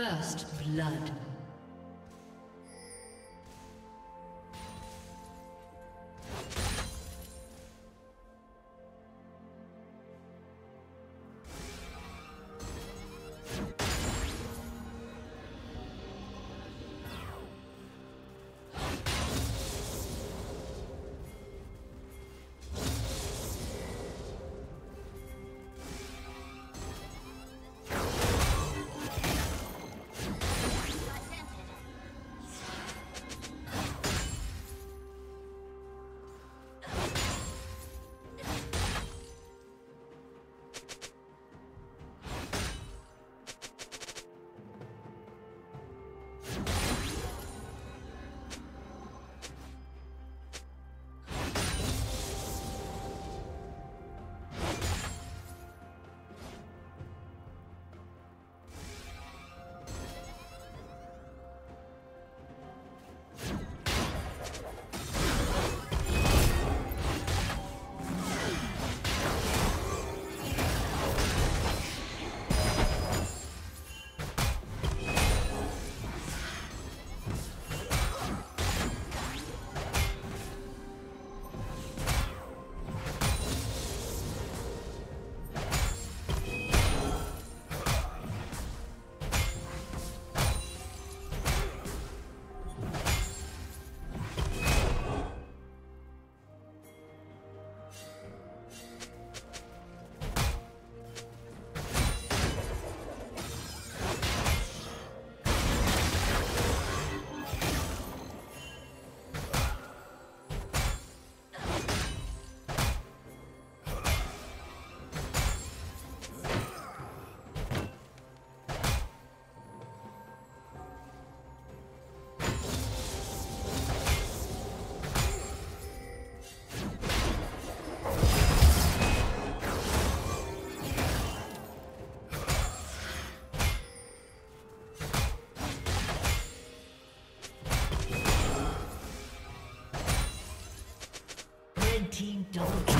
First blood. Double kill.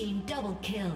Team double kill.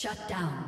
Shut down.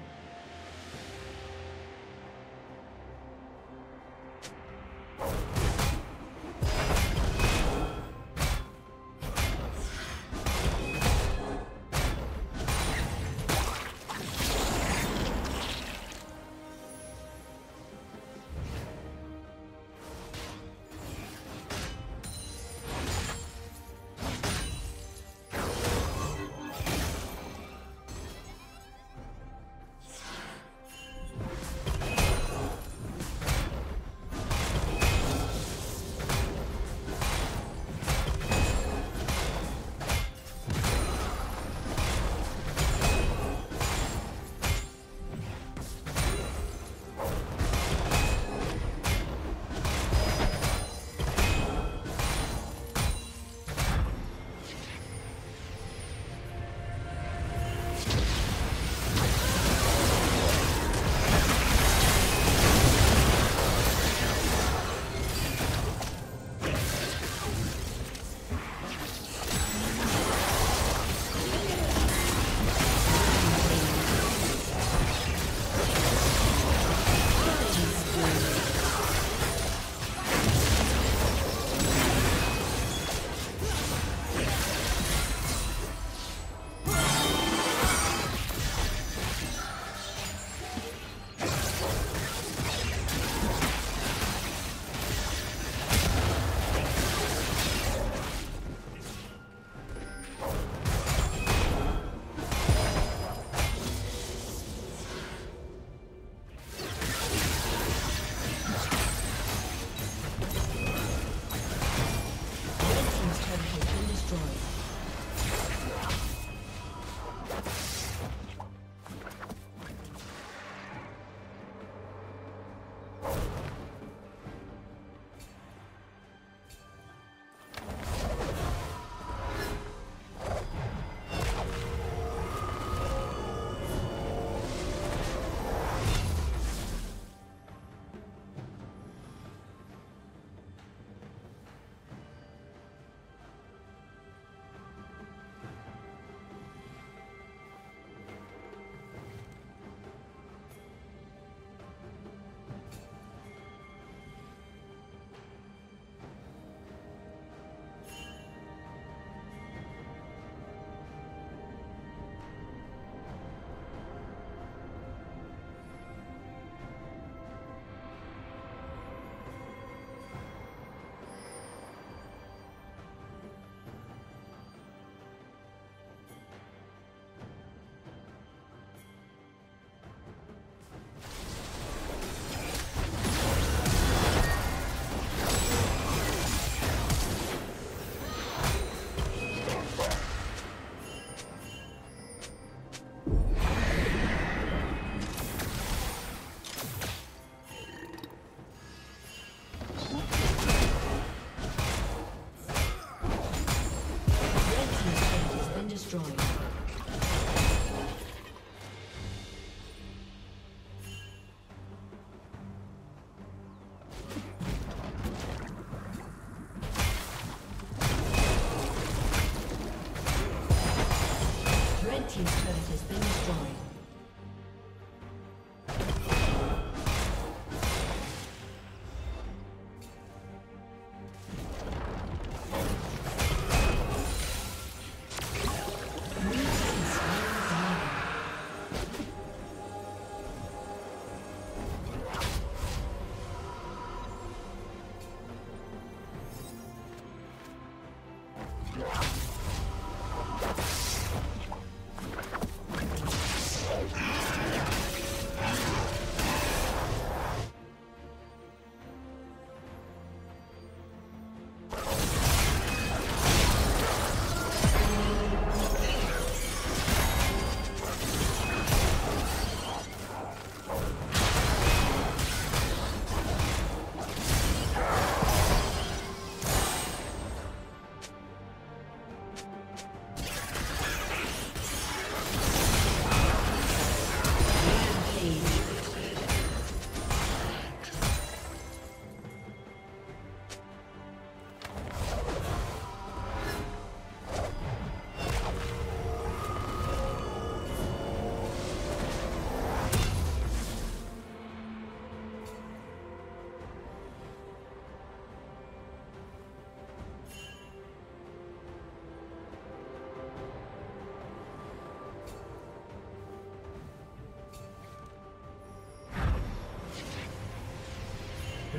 destroyed.